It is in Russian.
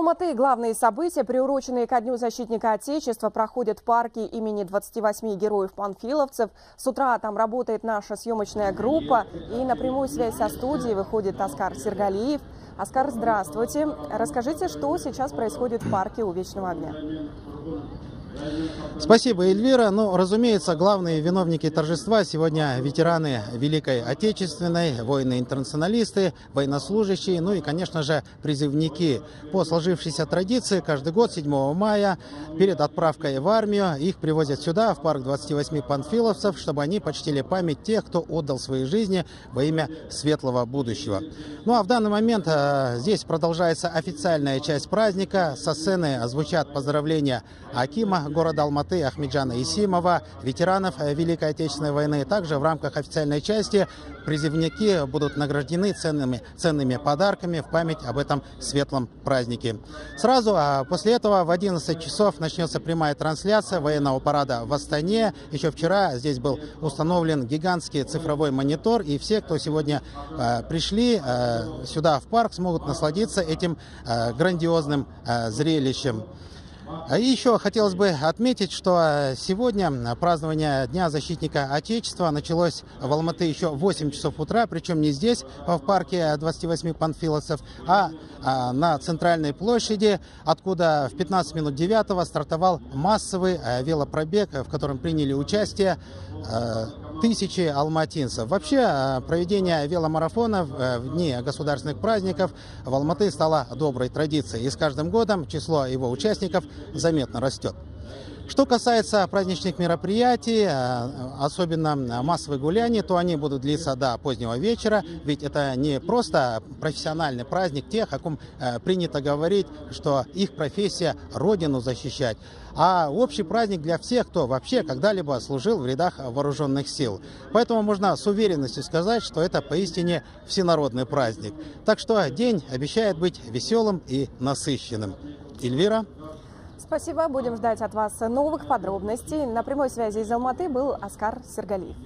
Алматы главные события, приуроченные ко Дню защитника Отечества, проходят в парке имени 28 героев-панфиловцев. С утра там работает наша съемочная группа. И на прямую связь со студией выходит Оскар Сергалиев. Оскар, здравствуйте. Расскажите, что сейчас происходит в парке у Вечного огня. Спасибо, Эльвира. Ну, разумеется, главные виновники торжества сегодня ветераны Великой Отечественной, воины-интернационалисты, военнослужащие, ну и, конечно же, призывники. По сложившейся традиции, каждый год 7 мая перед отправкой в армию их привозят сюда, в парк 28 панфиловцев, чтобы они почтили память тех, кто отдал свои жизни во имя светлого будущего. Ну а в данный момент э, здесь продолжается официальная часть праздника. Со сцены звучат поздравления Акима города Алматы Ахмеджана Исимова, ветеранов Великой Отечественной войны. Также в рамках официальной части призывники будут награждены ценными, ценными подарками в память об этом светлом празднике. Сразу а после этого в 11 часов начнется прямая трансляция военного парада в Астане. Еще вчера здесь был установлен гигантский цифровой монитор, и все, кто сегодня э, пришли э, сюда в парк, смогут насладиться этим э, грандиозным э, зрелищем. А еще хотелось бы отметить, что сегодня празднование Дня защитника Отечества началось в Алматы еще в 8 часов утра, причем не здесь, в парке 28 панфиловцев, а, а на центральной площади, откуда в 15 минут 9 стартовал массовый э, велопробег, в котором приняли участие э, тысячи алматинцев. Вообще, э, проведение веломарафонов э, в дни государственных праздников в Алматы стало доброй традицией. И с каждым годом число его участников заметно растет. Что касается праздничных мероприятий, э, особенно массовых гуляний, то они будут длиться до позднего вечера, ведь это не просто профессиональный праздник тех, о ком э, принято говорить, что их профессия – родину защищать, а общий праздник для всех, кто вообще когда-либо служил в рядах вооруженных сил. Поэтому можно с уверенностью сказать, что это поистине всенародный праздник. Так что день обещает быть веселым и насыщенным. Эльвира? Спасибо. Будем ждать от вас новых подробностей. На прямой связи из Алматы был Оскар Сергалиев.